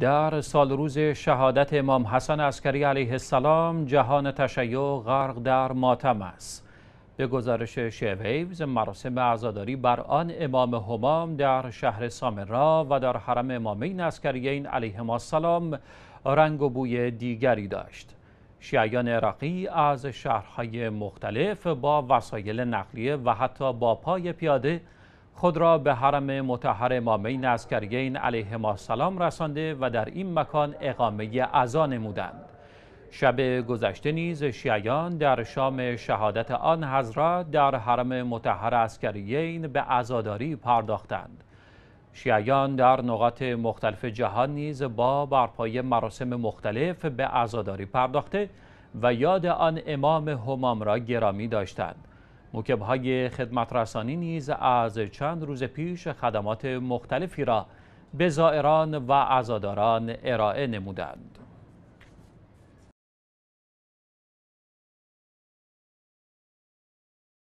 در سال روز شهادت امام حسن عسکری علیه السلام جهان تشیع غرق در ماتم است. به گزارش شیویوز مراسم عزاداری بر آن امام همام در شهر سامرا و در حرم امامین عسکریین علیهما السلام رنگ و بوی دیگری داشت. شیعیان عراقی از شهرهای مختلف با وسایل نقلیه و حتی با پای پیاده خود را به حرم متحر امامین عسکریین علیهما السلام رسانده و در این مکان اقامه عزا نمودند. شب گذشته نیز شیعیان در شام شهادت آن حضرت در حرم متحر عسکریین به عزاداری پرداختند. شیعیان در نقاط مختلف جهان نیز با برپای مراسم مختلف به عزاداری پرداخته و یاد آن امام همام را گرامی داشتند. موکبهای خدمت رسانی نیز از چند روز پیش خدمات مختلفی را به زائران و عزاداران ارائه نمودند.